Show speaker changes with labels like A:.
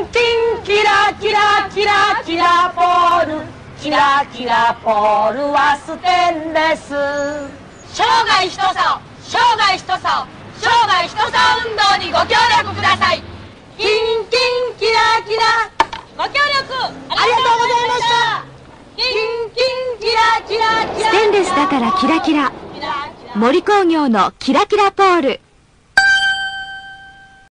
A: ンキンキラキラキラキラポール。キラキラポールはステンレス。生涯一竿生涯一竿生涯一竿運動にご協力ください。キンキンキラキラ。ご協力ありがとうございました。キンキンキラキラキラ。
B: ステンレスだからキラキラ。森工業のキラキラポール。